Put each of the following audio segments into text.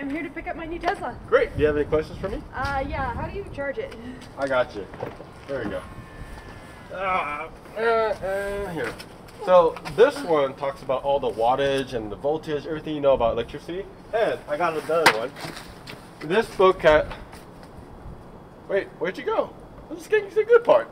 I'm here to pick up my new Tesla. Great. Do you have any questions for me? Uh, yeah, how do you charge it? I got you. There you go. Ah, uh, uh, here. So this one talks about all the wattage and the voltage, everything you know about electricity. And I got another one. This book at. Wait, where'd you go? I'm just getting to the good part.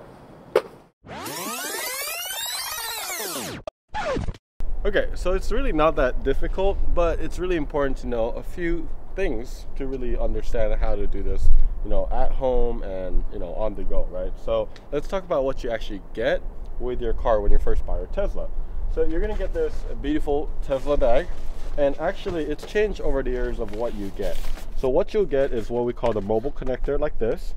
Okay, so it's really not that difficult, but it's really important to know a few things to really understand how to do this, you know, at home and, you know, on the go, right? So let's talk about what you actually get with your car when you first buy your Tesla. So you're gonna get this beautiful Tesla bag, and actually it's changed over the years of what you get. So what you'll get is what we call the mobile connector like this,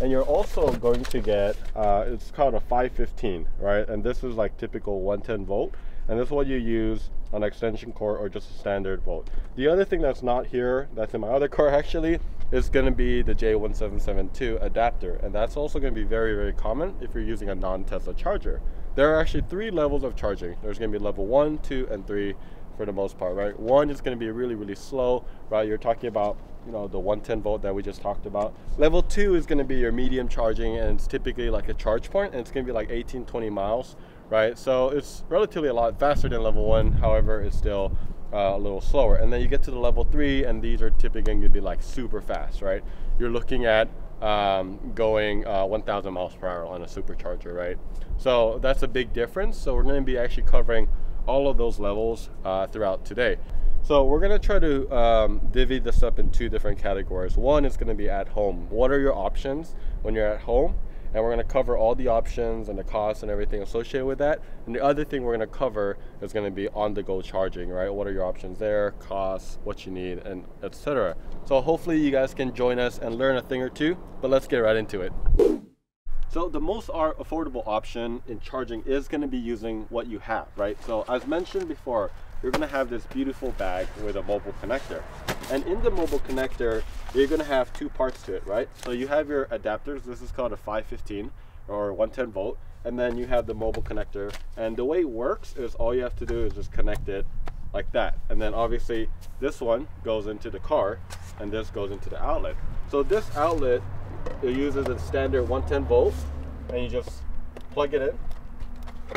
and you're also going to get, uh, it's called a 515, right? And this is like typical 110 volt, and this is what you use on extension cord or just a standard volt. The other thing that's not here, that's in my other car actually, is going to be the J1772 adapter. And that's also going to be very, very common if you're using a non-Tesla charger. There are actually three levels of charging. There's going to be level one, two, and three for the most part, right? One is going to be really, really slow, right? You're talking about, you know, the 110 volt that we just talked about. Level two is going to be your medium charging, and it's typically like a ChargePoint, and it's going to be like 18, 20 miles, right? So it's relatively a lot faster than level one. However, it's still uh, a little slower. And then you get to the level three, and these are typically going to be like super fast, right? You're looking at um, going uh, 1,000 miles per hour on a supercharger, right? So that's a big difference. So we're going to be actually covering all of those levels uh, throughout today. So we're going to try to um, divvy this up in two different categories. One is going to be at home. What are your options when you're at home? And we're going to cover all the options and the costs and everything associated with that. And the other thing we're going to cover is going to be on-the-go charging, right? What are your options there, costs, what you need, and etc. So hopefully you guys can join us and learn a thing or two, but let's get right into it. So the most affordable option in charging is going to be using what you have, right? So as mentioned before, you're going to have this beautiful bag with a mobile connector. And in the mobile connector, you're to have two parts to it, right? So you have your adapters. This is called a 515 or 110 volt. And then you have the mobile connector. And the way it works is all you have to do is just connect it like that. And then obviously this one goes into the car and this goes into the outlet. So this outlet, it uses a standard 110 volt and you just plug it in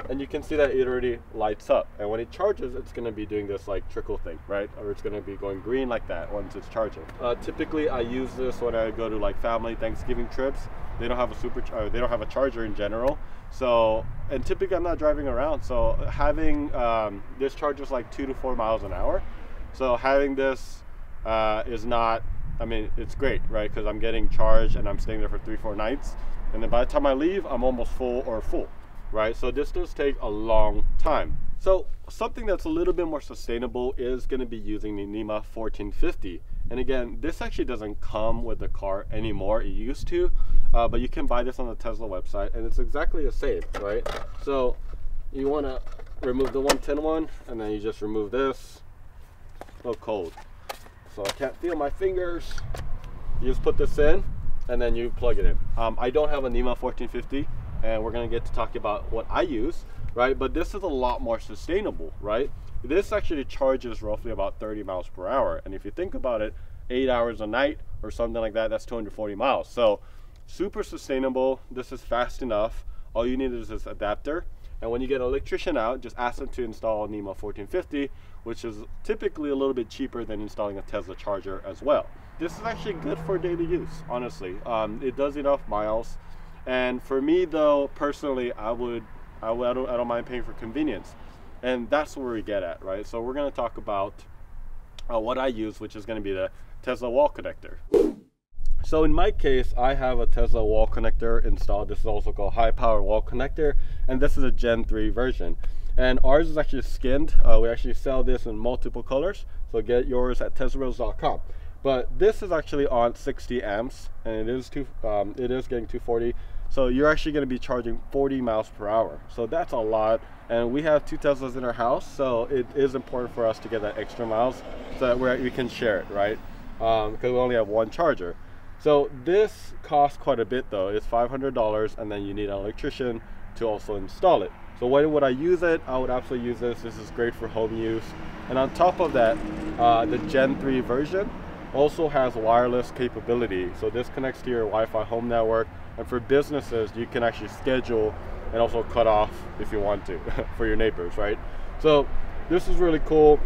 and you can see that it already lights up. And when it charges it's going to be doing this like trickle thing right? Or it's going to be going green like that once it's charging. Uh, typically i use this when i go to like family thanksgiving trips. They don't have a super uh, they don't have a charger in general. So and typically i'm not driving around. So having um, this charges like two to four miles an hour. So having this uh, is not i mean it's great right? Because i'm getting charged and i'm staying there for three four nights. And then by the time i leave i'm almost full or full right? So this does take a long time. So something that's a little bit more sustainable is going to be using the NEMA 1450. And again, this actually doesn't come with the car anymore. It used to, uh, but you can buy this on the Tesla website and it's exactly the same, right? So you want to remove the 110 one and then you just remove this. Oh, cold. So I can't feel my fingers. You just put this in and then you plug it in. Um, I don't have a NEMA 1450 and we're gonna get to talk about what I use, right? But this is a lot more sustainable, right? This actually charges roughly about 30 miles per hour. And if you think about it, eight hours a night or something like that, that's 240 miles. So super sustainable. This is fast enough. All you need is this adapter. And when you get an electrician out, just ask them to install a NEMA 1450, which is typically a little bit cheaper than installing a Tesla charger as well. This is actually good for daily use, honestly. Um, it does enough miles and for me, though, personally, I would, I, would, I, don't, I don't mind paying for convenience. And that's where we get at, right? So we're going to talk about uh, what I use, which is going to be the Tesla wall connector. So in my case, I have a Tesla wall connector installed. This is also called high power wall connector. And this is a Gen 3 version. And ours is actually skinned. Uh, we actually sell this in multiple colors. So get yours at teslaros.com. But this is actually on 60 amps and it is two, um, it is getting 240 so you're actually going to be charging 40 miles per hour. So that's a lot. And we have two Teslas in our house, so it is important for us to get that extra miles so that we can share it, right? Um, because we only have one charger. So this costs quite a bit though. It's $500 and then you need an electrician to also install it. So when would I use it? I would absolutely use this. This is great for home use. And on top of that, uh, the Gen 3 version also has wireless capability. So this connects to your Wi-Fi home network. And for businesses, you can actually schedule and also cut off if you want to for your neighbors, right? So this is really cool.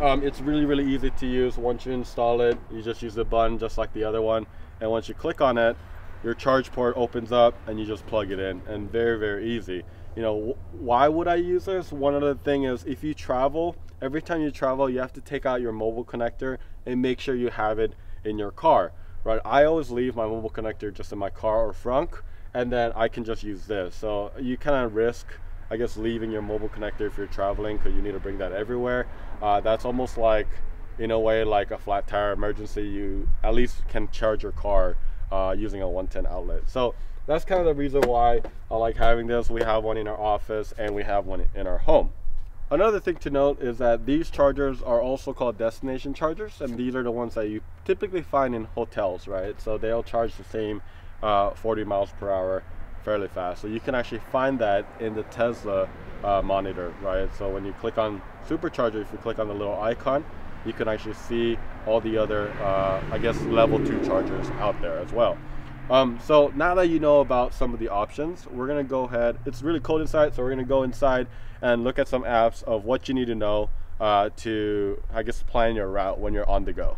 Um, it's really, really easy to use. Once you install it, you just use the button just like the other one. And once you click on it, your charge port opens up and you just plug it in and very, very easy. You know, why would I use this? One other thing is if you travel, every time you travel, you have to take out your mobile connector and make sure you have it in your car, right? I always leave my mobile connector just in my car or frunk and then I can just use this. So you kind of risk I guess leaving your mobile connector if you're traveling because you need to bring that everywhere. Uh, that's almost like, in a way, like a flat tire emergency. You at least can charge your car uh, using a 110 outlet. So that's kind of the reason why I like having this. We have one in our office and we have one in our home. Another thing to note is that these chargers are also called destination chargers, and these are the ones that you typically find in hotels, right? So they'll charge the same uh, 40 miles per hour fairly fast. So you can actually find that in the Tesla uh, monitor, right? So when you click on supercharger, if you click on the little icon, you can actually see all the other, uh, I guess, level two chargers out there as well. Um, so now that you know about some of the options, we're gonna go ahead. It's really cold inside, so we're gonna go inside and look at some apps of what you need to know uh, to, I guess, plan your route when you're on the go.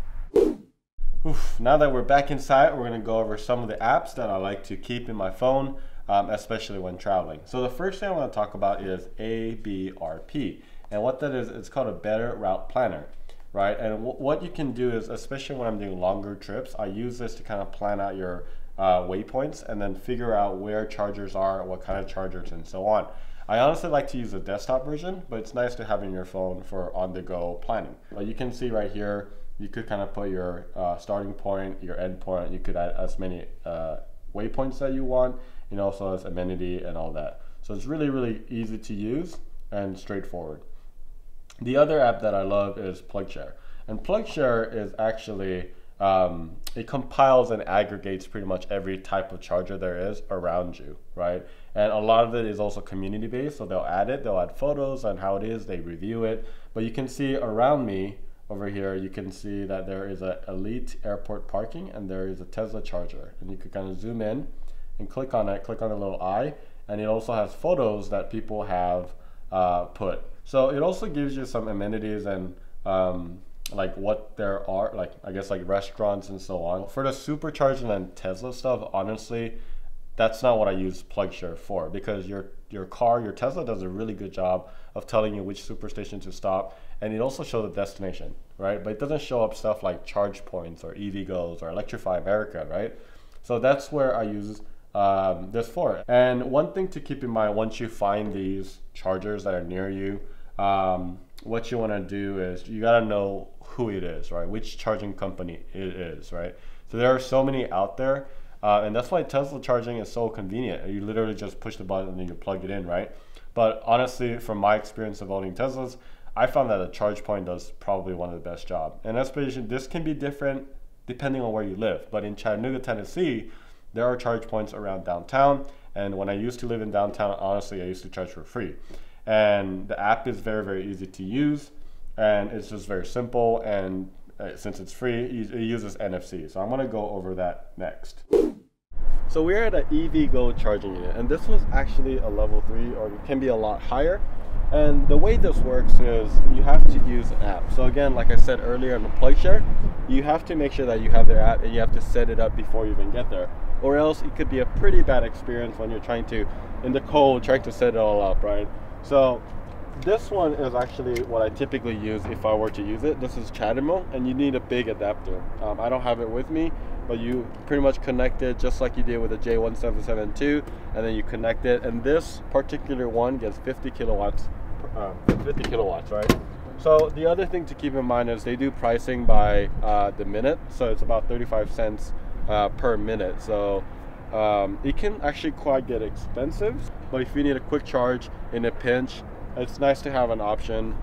Oof, now that we're back inside, we're gonna go over some of the apps that I like to keep in my phone um, especially when traveling. So the first thing I want to talk about is ABRP. And what that is, it's called a Better Route Planner, right? And what you can do is, especially when I'm doing longer trips, I use this to kind of plan out your uh, waypoints and then figure out where chargers are, what kind of chargers, and so on. I honestly like to use the desktop version, but it's nice to have in your phone for on-the-go planning. But you can see right here, you could kind of put your uh, starting point, your end point. You could add as many uh, waypoints that you want, and also as amenity and all that. So it's really, really easy to use and straightforward. The other app that I love is PlugShare. And PlugShare is actually, um, it compiles and aggregates pretty much every type of charger there is around you, right? And a lot of it is also community based, so they'll add it, they'll add photos on how it is, they review it. But you can see around me over here, you can see that there is a elite airport parking and there is a Tesla charger. And you can kind of zoom in and click on it, click on the little eye, and it also has photos that people have uh, put. So it also gives you some amenities and um, like what there are, like I guess like restaurants and so on. For the supercharging and Tesla stuff, honestly, that's not what I use PlugShare for because your your car, your Tesla does a really good job of telling you which superstation to stop, and it also shows the destination, right? But it doesn't show up stuff like ChargePoints or EVgoes or Electrify America, right? So that's where I use um, this for. And one thing to keep in mind once you find these chargers that are near you, um, what you want to do is you got to know who it is, right? Which charging company it is, right? So there are so many out there. Uh, and that's why Tesla charging is so convenient. You literally just push the button and you plug it in, right? But honestly, from my experience of owning Teslas, I found that a ChargePoint does probably one of the best job. And especially this can be different depending on where you live. But in Chattanooga, Tennessee, there are ChargePoints around downtown. And when I used to live in downtown, honestly, I used to charge for free. And the app is very, very easy to use. And it's just very simple. And uh, since it's free, it uses NFC. So I'm to go over that next. So we're at an EVgo charging unit, and this was actually a level three, or it can be a lot higher. And the way this works is you have to use an app. So again, like I said earlier in the PlugShare, you have to make sure that you have their app and you have to set it up before you even get there or else it could be a pretty bad experience when you're trying to, in the cold, trying to set it all up, right? So this one is actually what I typically use if I were to use it. This is CHAdeMO, and you need a big adapter. Um, I don't have it with me, but you pretty much connect it just like you did with a J1772, and then you connect it. And this particular one gets 50 kilowatts, uh, 50 kilowatts, right? So the other thing to keep in mind is they do pricing by uh, the minute, so it's about 35 cents uh, per minute. So um, it can actually quite get expensive, but if you need a quick charge in a pinch, it's nice to have an option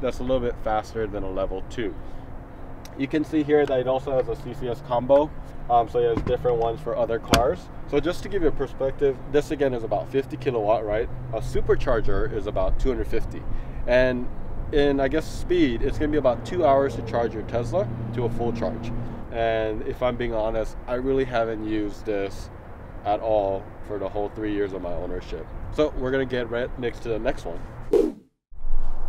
that's a little bit faster than a level 2. You can see here that it also has a CCS combo, um, so it has different ones for other cars. So just to give you a perspective, this again is about 50 kilowatt, right? A supercharger is about 250. And in I guess speed, it's gonna be about two hours to charge your Tesla to a full charge. And if I'm being honest, I really haven't used this at all for the whole three years of my ownership. So we're gonna get right next to the next one.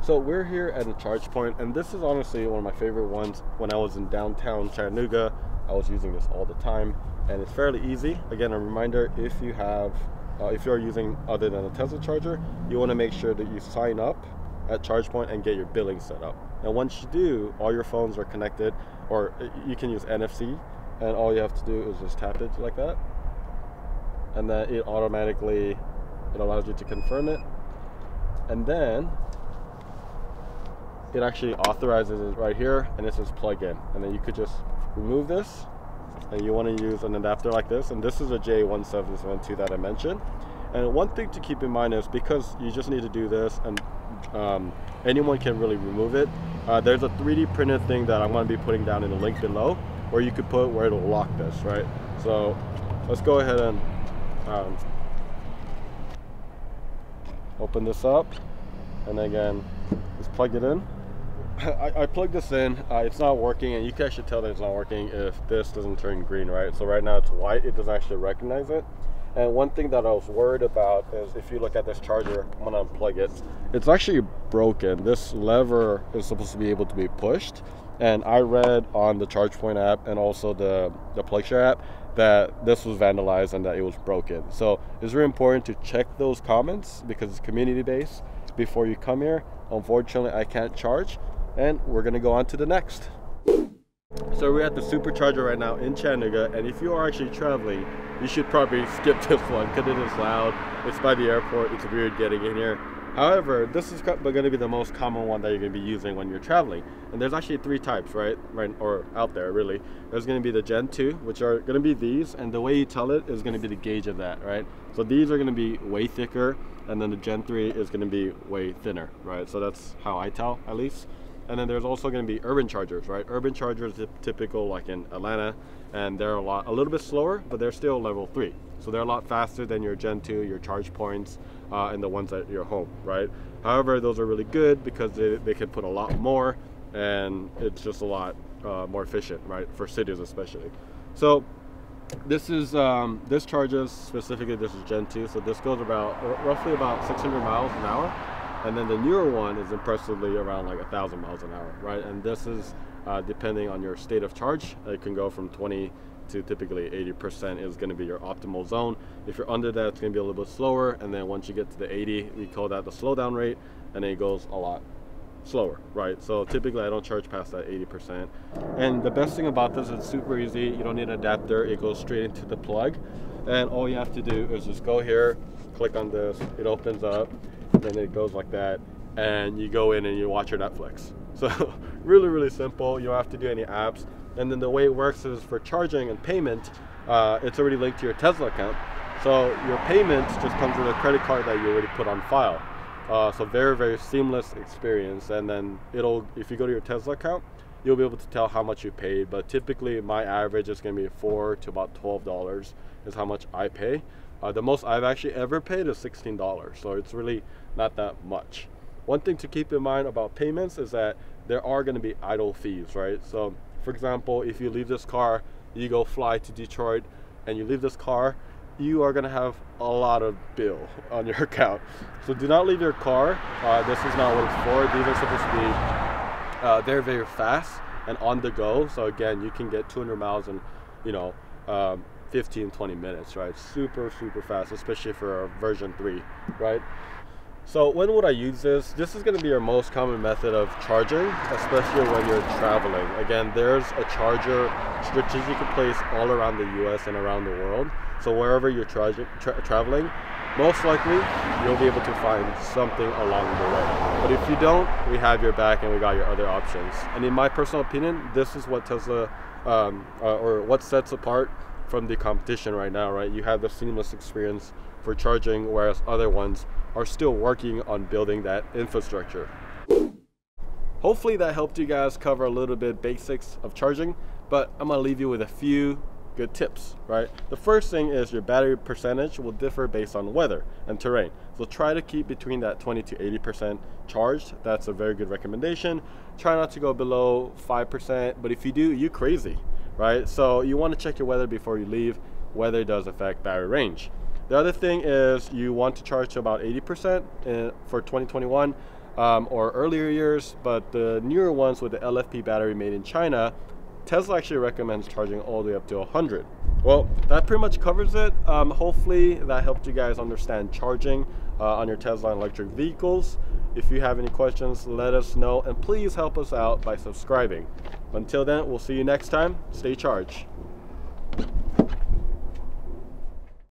So we're here at a ChargePoint, and this is honestly one of my favorite ones. When I was in downtown Chattanooga, I was using this all the time, and it's fairly easy. Again, a reminder: if you have, uh, if you're using other than a Tesla charger, you want to make sure that you sign up at ChargePoint and get your billing set up. And once you do, all your phones are connected, or you can use NFC, and all you have to do is just tap it like that, and then it automatically it allows you to confirm it, and then it actually authorizes it right here and this is plug in and then you could just remove this and you want to use an adapter like this. And this is a J1772 that I mentioned. And one thing to keep in mind is because you just need to do this and um, anyone can really remove it uh, there's a 3d printed thing that I'm going to be putting down in the link below where you could put where it'll lock this right? So let's go ahead and um, open this up. And again just plug it in I, I plugged this in, uh, it's not working, and you can actually tell that it's not working if this doesn't turn green, right? So right now it's white, it doesn't actually recognize it. And one thing that I was worried about is if you look at this charger, I'm gonna unplug it. It's actually broken. This lever is supposed to be able to be pushed. And I read on the ChargePoint app and also the, the PlugShare app that this was vandalized and that it was broken. So it's very important to check those comments because it's community based before you come here. Unfortunately, I can't charge, and we're gonna go on to the next. So we're at the supercharger right now in Chattanooga, and if you are actually traveling, you should probably skip this one because it is loud. It's by the airport. It's weird getting in here. However, this is going to be the most common one that you're going to be using when you're traveling. And there's actually three types, right? Right, or out there really. There's going to be the Gen 2, which are going to be these, and the way you tell it is going to be the gauge of that, right? So these are going to be way thicker, and then the Gen 3 is going to be way thinner, right? So that's how I tell, at least. And then there's also going to be urban chargers, right? Urban chargers are typical like in Atlanta, and they're a lot, a little bit slower, but they're still level three. So they're a lot faster than your Gen 2, your ChargePoints, uh, and the ones at your home, right? However, those are really good because they, they can put a lot more, and it's just a lot uh, more efficient, right? For cities especially. So this is um, this charges specifically. This is Gen 2, so this goes about roughly about 600 miles an hour and then the newer one is impressively around like a thousand miles an hour, right? And this is uh, depending on your state of charge. It can go from 20 to typically 80% is going to be your optimal zone. If you're under that, it's going to be a little bit slower. And then once you get to the 80, we call that the slowdown rate, and it goes a lot slower, right? So typically I don't charge past that 80%. And the best thing about this is super easy. You don't need an adapter. It goes straight into the plug. And all you have to do is just go here, click on this, it opens up and it goes like that and you go in and you watch your Netflix. So really, really simple. You don't have to do any apps. And then the way it works is for charging and payment, uh, it's already linked to your Tesla account. So your payment just comes with a credit card that you already put on file. Uh, so very, very seamless experience. And then it'll, if you go to your Tesla account, you'll be able to tell how much you paid. But typically my average is going to be four to about $12 is how much I pay. Uh, the most I've actually ever paid is $16, so it's really not that much. One thing to keep in mind about payments is that there are going to be idle fees, right? So, for example, if you leave this car, you go fly to Detroit, and you leave this car, you are going to have a lot of bill on your account. So do not leave your car. Uh, this is not what it's for. These are supposed to be uh, very, very fast and on the go. So again, you can get 200 miles in, you know, um, 15 20 minutes right super super fast especially for version 3 right so when would I use this? This is going to be your most common method of charging, especially when you're traveling. Again, there's a charger strategically placed all around the US and around the world. So wherever you're tra tra traveling, most likely you'll be able to find something along the way. But if you don't, we have your back and we got your other options. And in my personal opinion, this is what Tesla, um, uh, or what sets apart from the competition right now, right? You have the seamless experience for charging, whereas other ones are still working on building that infrastructure. Hopefully that helped you guys cover a little bit basics of charging, but I'm gonna leave you with a few good tips, right? The first thing is your battery percentage will differ based on weather and terrain. So try to keep between that 20 to 80% charged. That's a very good recommendation. Try not to go below 5%, but if you do, you crazy, right? So you want to check your weather before you leave. Weather does affect battery range. The other thing is you want to charge to about 80% in, for 2021 um, or earlier years, but the newer ones with the LFP battery made in China, Tesla actually recommends charging all the way up to 100. Well, that pretty much covers it. Um, hopefully that helped you guys understand charging uh, on your Tesla electric vehicles. If you have any questions, let us know and please help us out by subscribing. Until then, we'll see you next time. Stay charged.